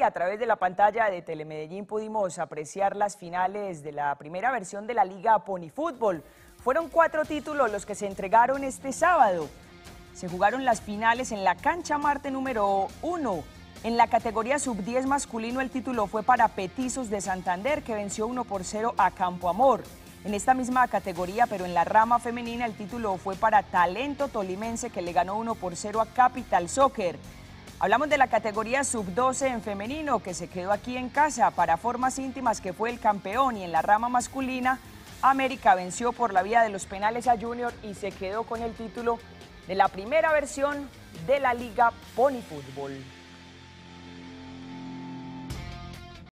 Hoy a través de la pantalla de Telemedellín pudimos apreciar las finales de la primera versión de la Liga Pony Fútbol. Fueron cuatro títulos los que se entregaron este sábado. Se jugaron las finales en la cancha Marte número 1. En la categoría sub-10 masculino el título fue para Petizos de Santander que venció 1 por 0 a Campo Amor. En esta misma categoría, pero en la rama femenina, el título fue para Talento Tolimense que le ganó 1 por 0 a Capital Soccer. Hablamos de la categoría sub-12 en femenino que se quedó aquí en casa para formas íntimas que fue el campeón y en la rama masculina América venció por la vía de los penales a Junior y se quedó con el título de la primera versión de la Liga Pony Fútbol.